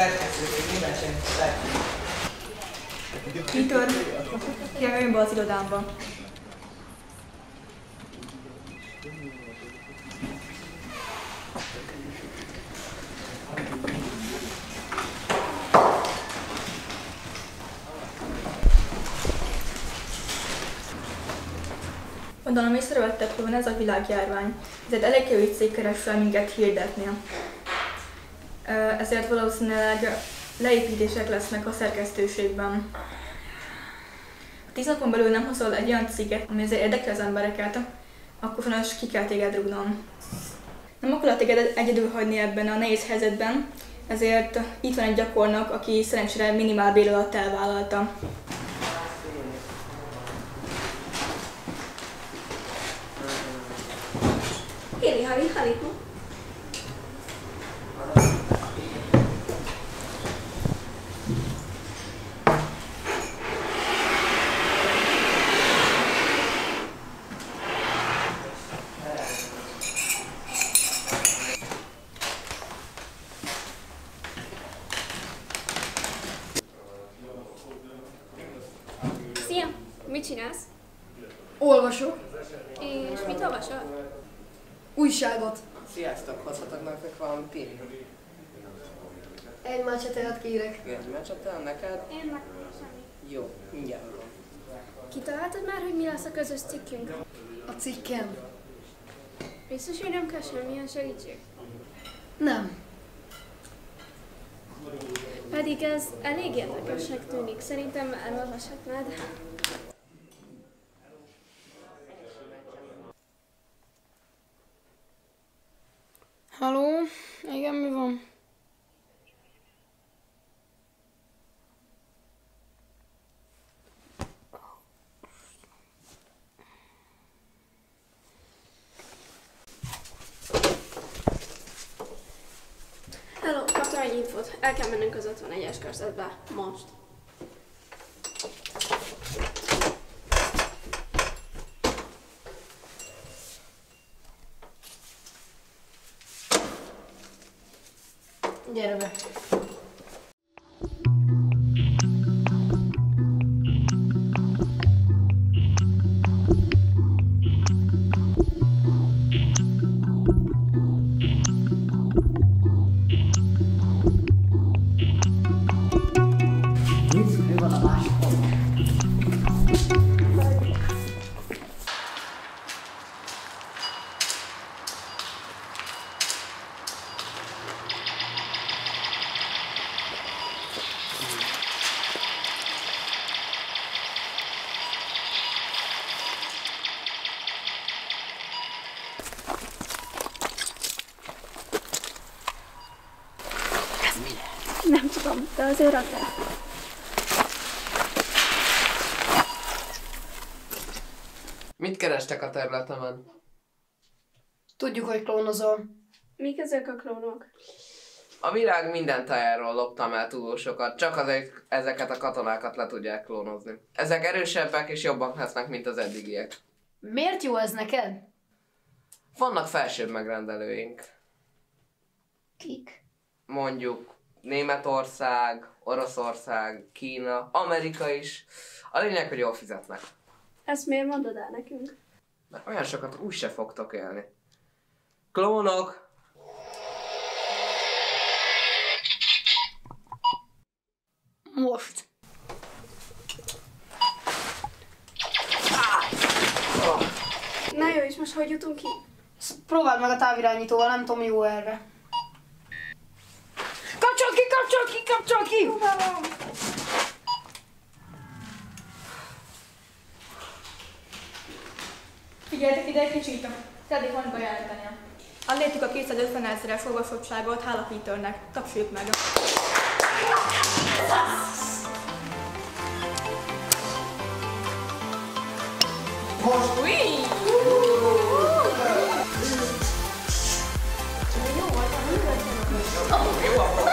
szerkesztőség mindensen szerkesztő. Peter, kérem jön be az irodámba. Gondolom észrevetted, hogy van ez a világjárvány. Ezért elég kevés cég keres fel minket hirdetni. Ezért valószínűleg leépítések lesznek a szerkesztőségben. Tíz napon belül nem hozol egy olyan cikket, ami azért érdekli az embereket, akkor sajnos ki kell téged rúgnom. Nem akarok téged egyedül hagyni ebben a nehéz helyzetben, ezért itt van egy gyakornok, aki szerencsére minimál bér alatt elvállalta. Éli, hali, hali. Mit csinálsz? Olvasok. És mit olvasol? Újságot. Sziasztok, hozhatok nektek valami pin? Egy macseteát kérek. Egy meccsetel neked? Én meg semmi. Jó, mindjárt. Kitaláltad már, hogy mi lesz a közös cikkünk? A cikkem. Biztos, hogy nem kell semmilyen segítség. Nem. Pedig ez elég érdekesnek tűnik. Szerintem elolvashatnád. Haló? Igen, mi van? Hello, kaptam egy infót. El kell mennünk az 51-es körzetbe. Most. Gyere be. Nem tudom, de azért rakd el. Mit kerestek a területemen? Tudjuk, hogy klónozol. Mik ezek a klónok? A világ minden tájáról loptam el tudósokat, csak azért ezeket a katonákat le tudják klónozni. Ezek erősebbek és jobbak lesznek, mint az eddigiek. Miért jó ez neked? Vannak felsőbb megrendelőink. Kik? Mondjuk Németország, Oroszország, Kína, Amerika is. A lényeg, hogy jól fizetnek. Ezt miért mondod el nekünk? Mert olyan sokat úgy se fogtok élni. Klónok! Most. Na jó, és most hogy jutunk ki? Próbáld meg a távirányítóval, nem tudom, jó erre. Kapcsol ki, kapcsol ki! Figyeljetek ide egy kicsit, szeretnék valamit bejelenteni. Elértük a 250 ezeres olvasottságot Hála Peternek. Tapsoljuk meg! Most Ui! jó, akkor